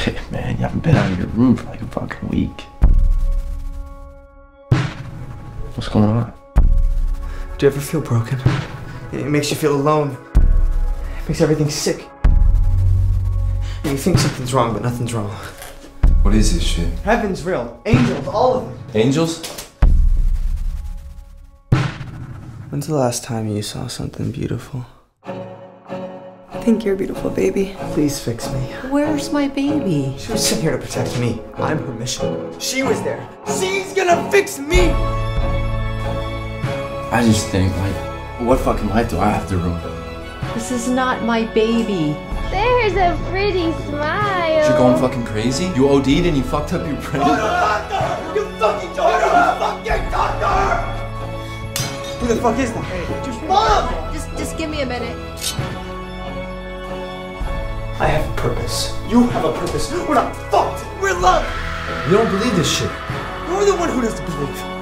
Hey, man, you haven't been out of your room for like a fucking week. What's going on? Do you ever feel broken? It makes you feel alone. It makes everything sick. You think something's wrong, but nothing's wrong. What is this shit? Heaven's real. Angels, all of them. Angels? When's the last time you saw something beautiful? I think you're beautiful, baby. Please fix me. Where's my baby? She was sent here to protect me. I'm her mission. She was there. She's gonna fix me! I just think, like, what fucking life do I have to ruin? This is not my baby. There's a pretty smile. You're going fucking crazy? You OD'd and you fucked up your brain? You fucking daughter! Fucking daughter! Who the fuck is that? Just mom! Just, just give me a minute. I have a purpose. You have a purpose. We're not fucked. We're loved. You don't believe this shit. You're the one who doesn't believe.